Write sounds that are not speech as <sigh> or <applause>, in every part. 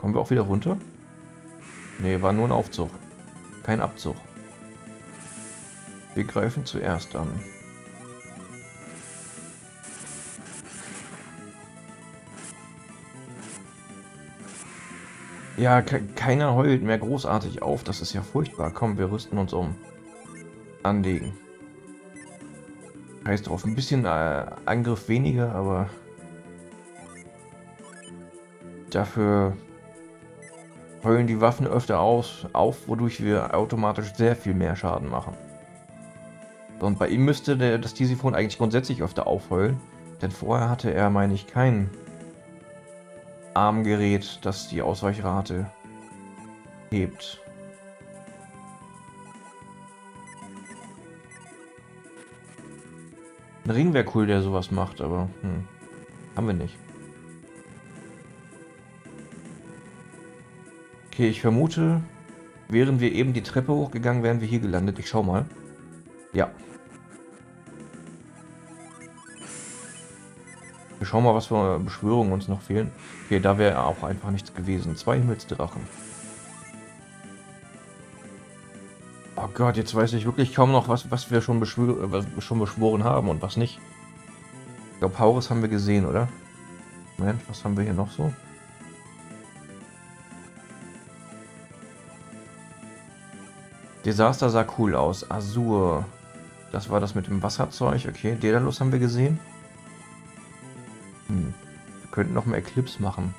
Kommen wir auch wieder runter? Ne, war nur ein Aufzug. Kein Abzug. Wir greifen zuerst an. Ja, ke keiner heult mehr großartig auf. Das ist ja furchtbar. Komm, wir rüsten uns um. Anlegen. Heißt drauf, ein bisschen äh, Angriff weniger, aber dafür heulen die Waffen öfter aus, auf, wodurch wir automatisch sehr viel mehr Schaden machen. Und bei ihm müsste der, das Tisiphon eigentlich grundsätzlich öfter aufheulen, denn vorher hatte er, meine ich, kein Armgerät, das die Ausweichrate hebt. Ein Ring wäre cool, der sowas macht, aber hm, haben wir nicht. Okay, ich vermute, wären wir eben die Treppe hochgegangen, wären wir hier gelandet. Ich schau mal. Ja. Wir schauen mal, was für Beschwörungen uns noch fehlen. Okay, da wäre auch einfach nichts gewesen. Zwei Himmelsdrachen. Oh Gott, jetzt weiß ich wirklich kaum noch, was, was wir schon, beschwör was schon beschworen haben und was nicht. Ich glaube, Haurus haben wir gesehen, oder? Moment, was haben wir hier noch so? Desaster sah cool aus. Azur. Das war das mit dem Wasserzeug. Okay, Daedalus haben wir gesehen. Hm. Wir könnten noch mal Eclipse machen.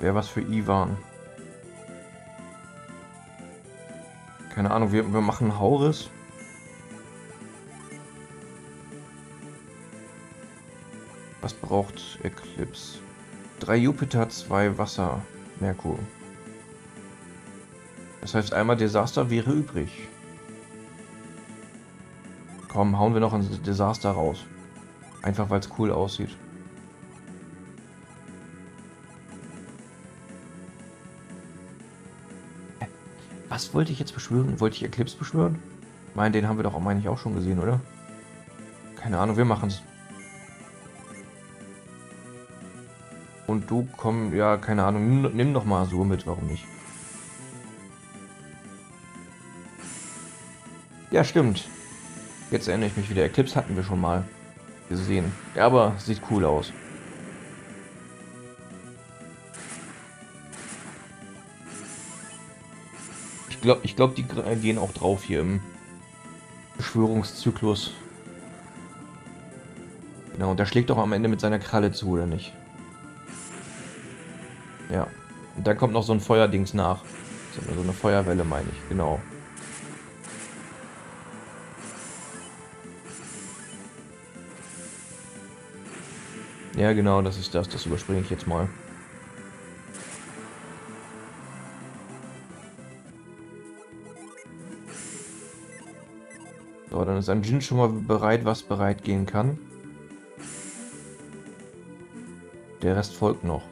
Wäre was für Ivan. Keine Ahnung, wir, wir machen Hauris. Was braucht Eclipse? Drei Jupiter, zwei Wasser. Merkur. Das heißt, einmal Desaster wäre übrig. Komm, hauen wir noch ein Desaster raus. Einfach weil es cool aussieht. Was wollte ich jetzt beschwören? Wollte ich Eclipse beschwören? Ich meine, den haben wir doch meine ich, auch schon gesehen, oder? Keine Ahnung, wir machen es. Und du komm, ja, keine Ahnung, nimm, nimm doch mal so mit, warum nicht? Ja, stimmt. Jetzt erinnere ich mich wieder. Eclipse hatten wir schon mal gesehen. Ja, aber sieht cool aus. Ich glaube, ich glaub, die gehen auch drauf hier im Beschwörungszyklus. Genau, und der schlägt doch am Ende mit seiner Kralle zu, oder nicht? Ja. Und dann kommt noch so ein Feuerdings nach. So eine Feuerwelle, meine ich. Genau. Ja, genau, das ist das. Das überspringe ich jetzt mal. So, dann ist ein Jin schon mal bereit, was bereit gehen kann. Der Rest folgt noch.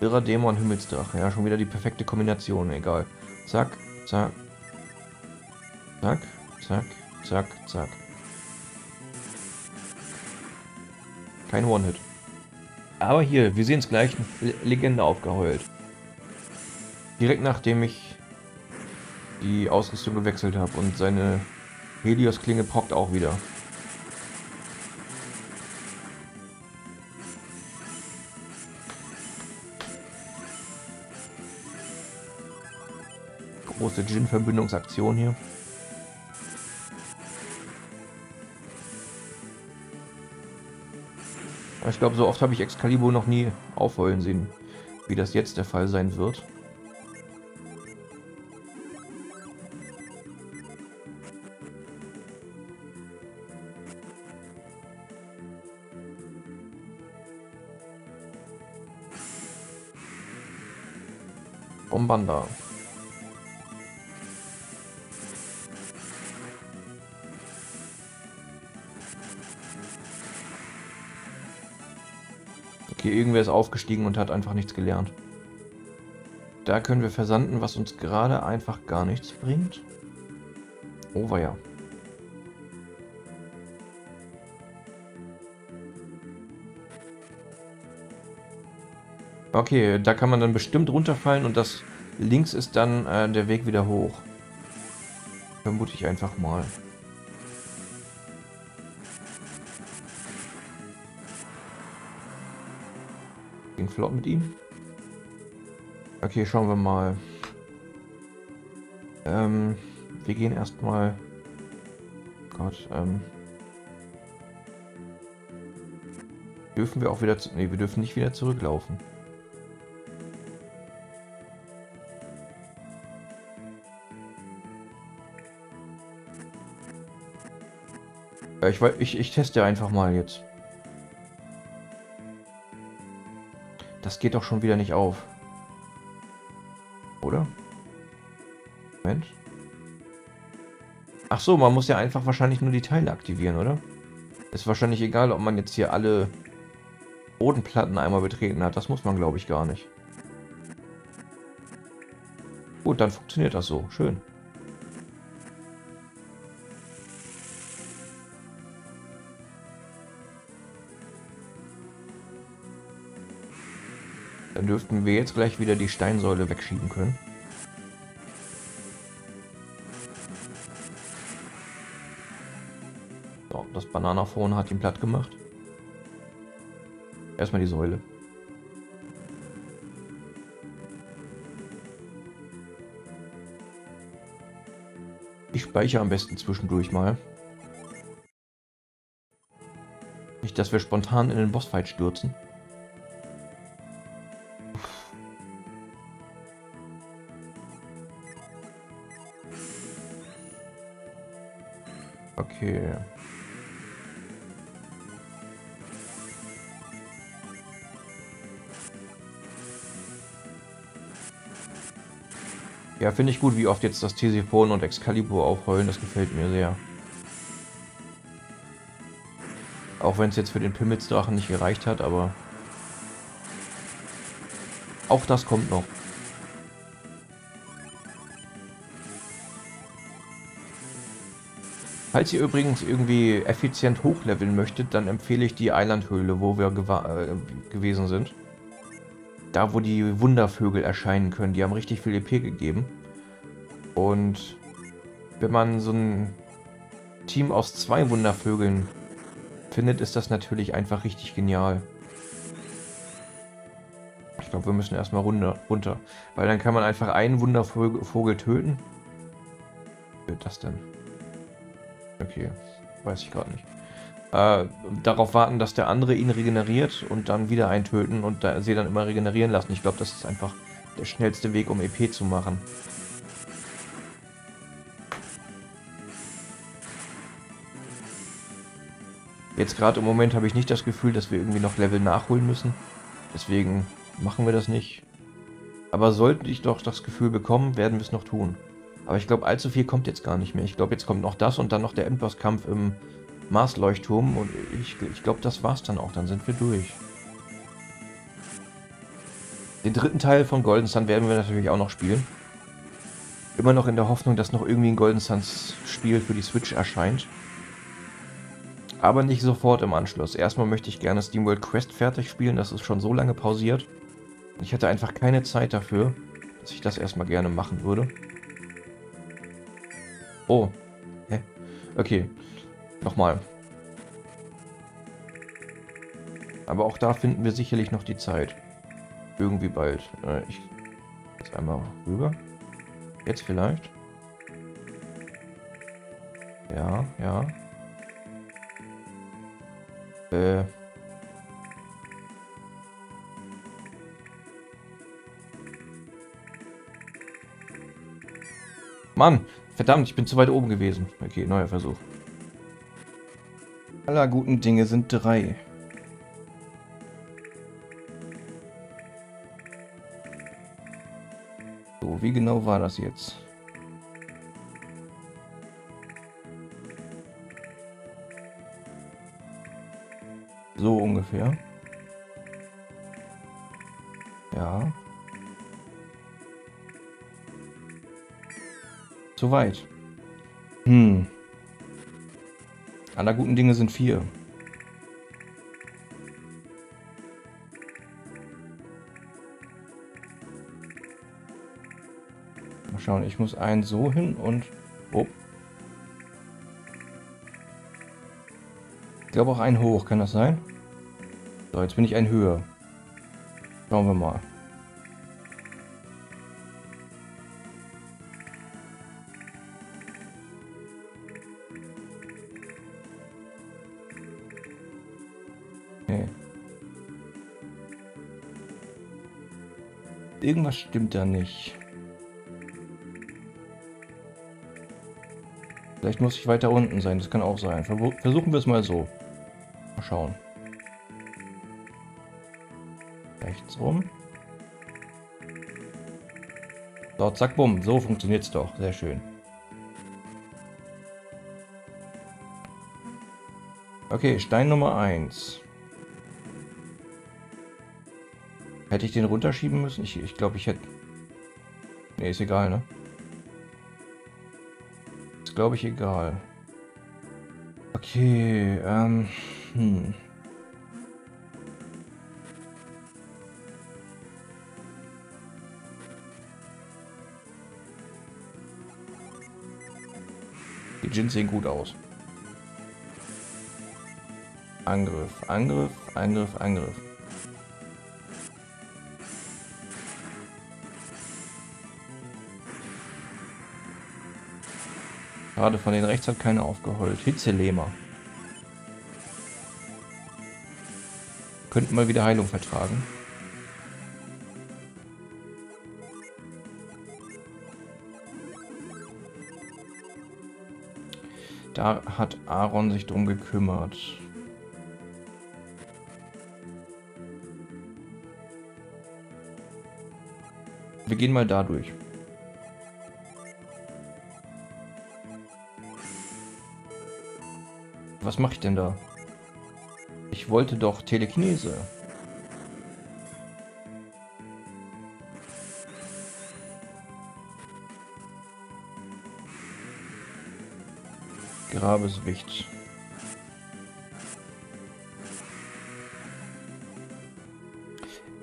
Irrer Dämon, Himmelsdrache. Ja, schon wieder die perfekte Kombination, egal. Zack, zack. Zack, zack, zack, zack. Kein One-Hit. Aber hier, wir sehen es gleich, Legende aufgeheult. Direkt nachdem ich die Ausrüstung gewechselt habe und seine Helios-Klinge prockt auch wieder. Große Jin-Verbindungsaktion hier. Ich glaube, so oft habe ich Excalibur noch nie aufheulen sehen, wie das jetzt der Fall sein wird. Bombanda. Hier irgendwer ist aufgestiegen und hat einfach nichts gelernt. Da können wir versanden, was uns gerade einfach gar nichts bringt. Oh ja. Okay, da kann man dann bestimmt runterfallen und das links ist dann äh, der Weg wieder hoch. Vermute ich einfach mal. Flott mit ihm. Okay, schauen wir mal. Ähm, wir gehen erstmal. Gott, ähm. Dürfen wir auch wieder... Ne, wir dürfen nicht wieder zurücklaufen. Ich, ich, ich teste einfach mal jetzt. Das geht doch schon wieder nicht auf. Oder? Moment. Ach so, man muss ja einfach wahrscheinlich nur die Teile aktivieren, oder? Ist wahrscheinlich egal, ob man jetzt hier alle Bodenplatten einmal betreten hat. Das muss man, glaube ich, gar nicht. Gut, dann funktioniert das so. Schön. Dürften wir jetzt gleich wieder die Steinsäule wegschieben können. So, das Bananaphone hat ihn platt gemacht. Erstmal die Säule. Ich speichere am besten zwischendurch mal. Nicht, dass wir spontan in den Bossfight stürzen. Okay. Ja, finde ich gut, wie oft jetzt das Tesiphon und Excalibur aufheulen. Das gefällt mir sehr. Auch wenn es jetzt für den Pimmelsdrachen nicht gereicht hat, aber... Auch das kommt noch. Falls ihr übrigens irgendwie effizient hochleveln möchtet, dann empfehle ich die Eilandhöhle, wo wir äh, gewesen sind. Da, wo die Wundervögel erscheinen können. Die haben richtig viel EP gegeben. Und wenn man so ein Team aus zwei Wundervögeln findet, ist das natürlich einfach richtig genial. Ich glaube, wir müssen erstmal runter, runter. Weil dann kann man einfach einen Wundervogel töten. Was wird das denn? Okay, weiß ich gerade nicht. Äh, darauf warten, dass der andere ihn regeneriert und dann wieder eintöten und da, sie dann immer regenerieren lassen. Ich glaube, das ist einfach der schnellste Weg, um EP zu machen. Jetzt gerade im Moment habe ich nicht das Gefühl, dass wir irgendwie noch Level nachholen müssen. Deswegen machen wir das nicht. Aber sollte ich doch das Gefühl bekommen, werden wir es noch tun. Aber ich glaube, allzu viel kommt jetzt gar nicht mehr. Ich glaube, jetzt kommt noch das und dann noch der Endbosskampf im Marsleuchtturm. Und ich, ich glaube, das war's dann auch. Dann sind wir durch. Den dritten Teil von Golden Sun werden wir natürlich auch noch spielen. Immer noch in der Hoffnung, dass noch irgendwie ein Golden Suns Spiel für die Switch erscheint. Aber nicht sofort im Anschluss. Erstmal möchte ich gerne SteamWorld Quest fertig spielen. Das ist schon so lange pausiert. Ich hatte einfach keine Zeit dafür, dass ich das erstmal gerne machen würde. Oh. Hä? Okay. Nochmal. Aber auch da finden wir sicherlich noch die Zeit. Irgendwie bald. Äh, ich jetzt einmal rüber. Jetzt vielleicht. Ja, ja. Äh. Mann, Verdammt, ich bin zu weit oben gewesen. Okay, neuer Versuch. Aller guten Dinge sind drei. So, wie genau war das jetzt? So ungefähr. So weit. Hm. Aller guten Dinge sind vier. Mal schauen, ich muss einen so hin und... Oh. Ich glaube auch einen hoch, kann das sein? So, jetzt bin ich ein höher. Schauen wir mal. Irgendwas stimmt da nicht. Vielleicht muss ich weiter unten sein, das kann auch sein. Versuchen wir es mal so. Mal schauen. Rechts rum. So, zack, bumm. So funktioniert es doch. Sehr schön. Okay, Stein Nummer 1. Hätte ich den runterschieben müssen? Ich, ich glaube, ich hätte... Ne, ist egal, ne? Ist, glaube ich, egal. Okay, ähm... Hm. Die Gins sehen gut aus. Angriff, Angriff, Angriff, Angriff. Gerade von den rechts hat keiner aufgeholt. Hitzelehmer. Könnten mal wieder Heilung vertragen. Da hat Aaron sich drum gekümmert. Wir gehen mal da durch. Was mache ich denn da? Ich wollte doch Telekinese. Grabeswicht.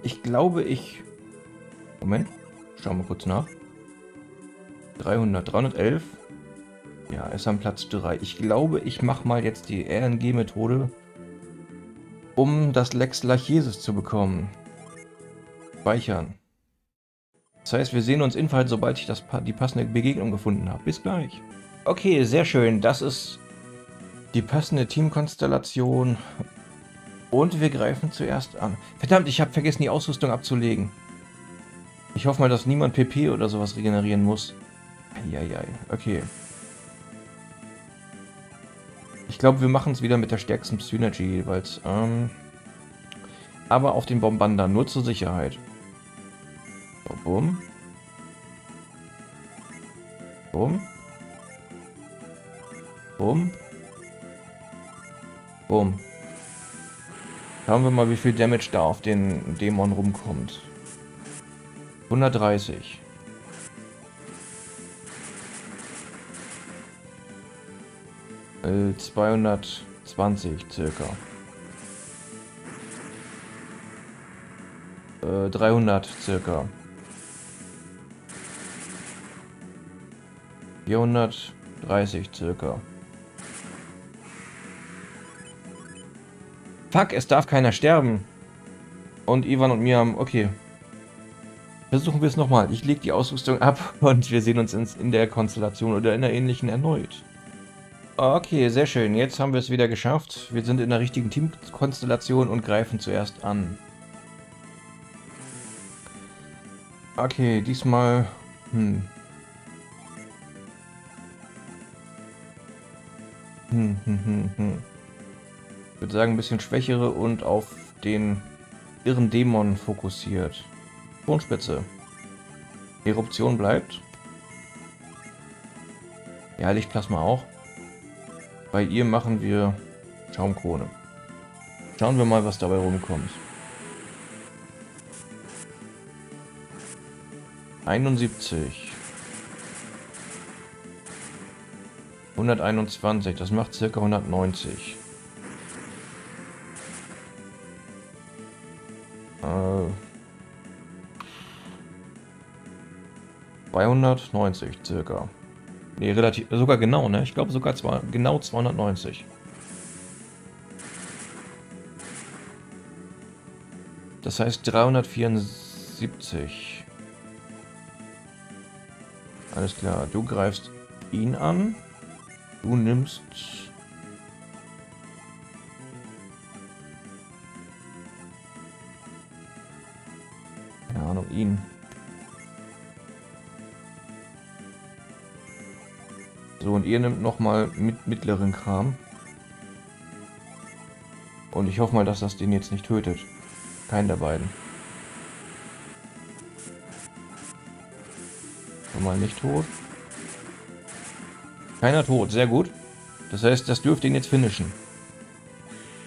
Ich glaube, ich... Moment. Schauen wir kurz nach. 300, 311. Ist am Platz 3. Ich glaube, ich mache mal jetzt die RNG-Methode, um das Lex Lachesis zu bekommen. Speichern. Das heißt, wir sehen uns infight, sobald ich das, die passende Begegnung gefunden habe. Bis gleich. Okay, sehr schön. Das ist die passende Teamkonstellation. Und wir greifen zuerst an. Verdammt, ich habe vergessen, die Ausrüstung abzulegen. Ich hoffe mal, dass niemand PP oder sowas regenerieren muss. Eieiei, okay. Ich glaube, wir machen es wieder mit der stärksten Synergy jeweils. Ähm, aber auf den Bombander, nur zur Sicherheit. So, bumm. Bumm. Bumm. Bumm. Schauen wir mal, wie viel Damage da auf den Dämon rumkommt. 130. 220 circa. Äh, 300 circa. 430 circa. Fuck, es darf keiner sterben. Und Ivan und mir haben... Okay. Versuchen wir es nochmal. Ich lege die Ausrüstung ab <laughs> und wir sehen uns in der Konstellation oder in der ähnlichen erneut. Okay, sehr schön. Jetzt haben wir es wieder geschafft. Wir sind in der richtigen Teamkonstellation und greifen zuerst an. Okay, diesmal... Hm. Hm, hm, hm, hm. Ich würde sagen, ein bisschen schwächere und auf den irren Dämon fokussiert. Tonspitze. Eruption bleibt. Ja, Lichtplasma auch. Bei ihr machen wir Schaumkrone. Schauen wir mal, was dabei rumkommt. 71. 121, das macht circa 190. Äh. 290 circa. Ne, relativ, sogar genau, ne? Ich glaube sogar zwei, genau 290. Das heißt 374. Alles klar, du greifst ihn an. Du nimmst... ihr nimmt nochmal mit mittleren Kram. Und ich hoffe mal, dass das den jetzt nicht tötet. Keinen der beiden. Schon mal nicht tot. Keiner tot, sehr gut. Das heißt, das dürfte ihn jetzt finishen.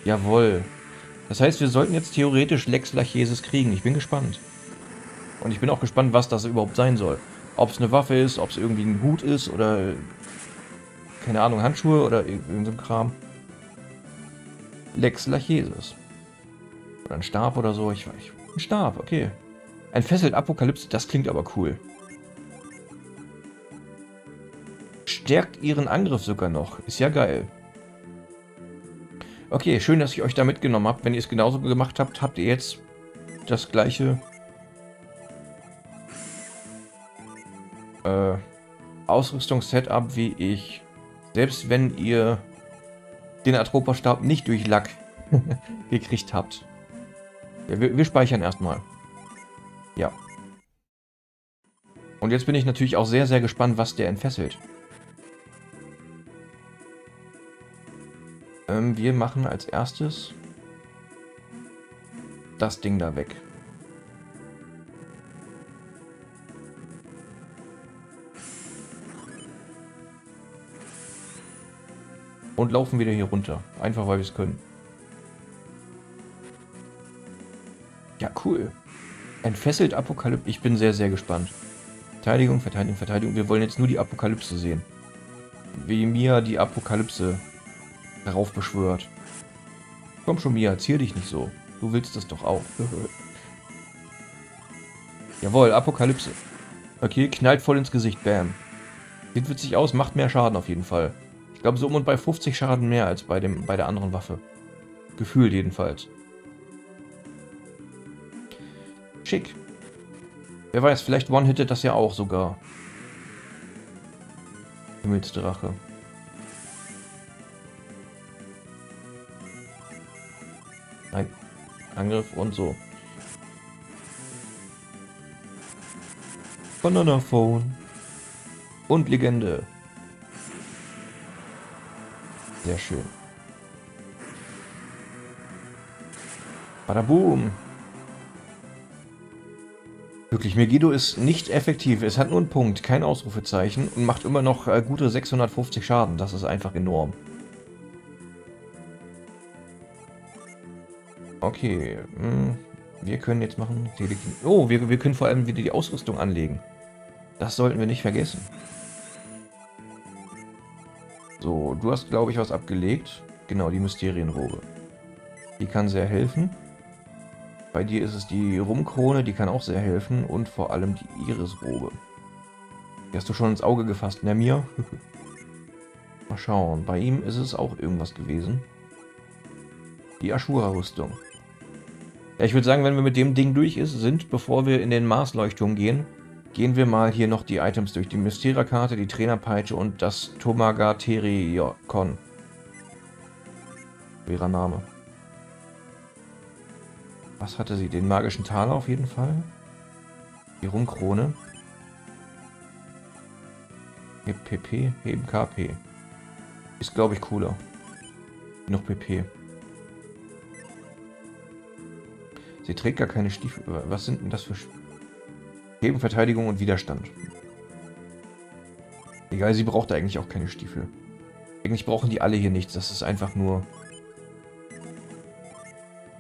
Jawohl. Das heißt, wir sollten jetzt theoretisch Lex Lachesis kriegen. Ich bin gespannt. Und ich bin auch gespannt, was das überhaupt sein soll. Ob es eine Waffe ist, ob es irgendwie ein Hut ist oder keine Ahnung, Handschuhe oder irgendein Kram. Lex Lachesis. Oder ein Stab oder so, ich weiß. Ein Stab, okay. Ein Fesselt Apokalypse, das klingt aber cool. Stärkt ihren Angriff sogar noch. Ist ja geil. Okay, schön, dass ich euch da mitgenommen habe. Wenn ihr es genauso gemacht habt, habt ihr jetzt das gleiche äh, Ausrüstungssetup wie ich. Selbst wenn ihr den Atropa-Stab nicht durch Lack <laughs> gekriegt habt. Ja, wir, wir speichern erstmal. Ja. Und jetzt bin ich natürlich auch sehr, sehr gespannt, was der entfesselt. Ähm, wir machen als erstes das Ding da weg. Und laufen wieder hier runter. Einfach, weil wir es können. Ja, cool. Entfesselt Apokalypse. Ich bin sehr, sehr gespannt. Verteidigung, Verteidigung, Verteidigung. Wir wollen jetzt nur die Apokalypse sehen. Wie Mia die Apokalypse darauf beschwört. Komm schon, Mia, zier dich nicht so. Du willst das doch auch. <laughs> Jawohl, Apokalypse. Okay, knallt voll ins Gesicht, bam. Sieht witzig aus, macht mehr Schaden auf jeden Fall. Ich glaube so um und bei 50 Schaden mehr als bei, dem, bei der anderen Waffe. Gefühlt jedenfalls. Schick. Wer weiß, vielleicht one-hittet das ja auch sogar. Himmelsdrache. Nein. Angriff und so. Banana Phone. Und Legende. Sehr schön. Badaboom. Wirklich, Megiddo ist nicht effektiv. Es hat nur einen Punkt, kein Ausrufezeichen und macht immer noch äh, gute 650 Schaden. Das ist einfach enorm. Okay, hm, wir können jetzt machen... Oh, wir, wir können vor allem wieder die Ausrüstung anlegen. Das sollten wir nicht vergessen. So, du hast, glaube ich, was abgelegt. Genau, die Mysterienrobe. Die kann sehr helfen. Bei dir ist es die Rumkrone, die kann auch sehr helfen. Und vor allem die Irisrobe. Die hast du schon ins Auge gefasst, ne mir? <laughs> Mal schauen. Bei ihm ist es auch irgendwas gewesen. Die Ashura-Rüstung. Ja, ich würde sagen, wenn wir mit dem Ding durch sind, bevor wir in den Marsleuchtturm gehen, gehen wir mal hier noch die Items durch. Die Mysteria-Karte, die Trainerpeitsche und das Tomagaterion. Wäre Name. Was hatte sie? Den magischen Taler auf jeden Fall. Die Rumkrone. Heb PP, heben KP. Ist, glaube ich, cooler. Noch PP. Sie trägt gar keine Stiefel. Was sind denn das für... Heben, Verteidigung und Widerstand. Egal, sie braucht eigentlich auch keine Stiefel. Eigentlich brauchen die alle hier nichts. Das ist einfach nur...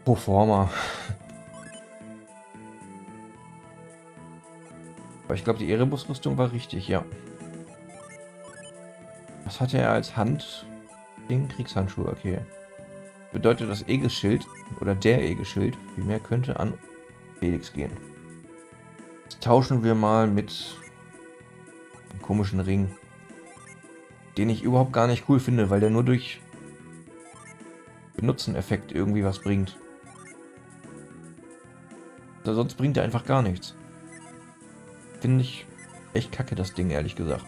Proforma. <laughs> Aber ich glaube, die Erebus-Rüstung war richtig, ja. Was hatte er als Hand? Den Kriegshandschuhe, okay. Bedeutet das Egelschild oder der Egelschild, wie mehr könnte an Felix gehen. Tauschen wir mal mit komischen Ring. Den ich überhaupt gar nicht cool finde, weil der nur durch Benutzeneffekt irgendwie was bringt. Sonst bringt er einfach gar nichts. Finde ich echt kacke, das Ding, ehrlich gesagt.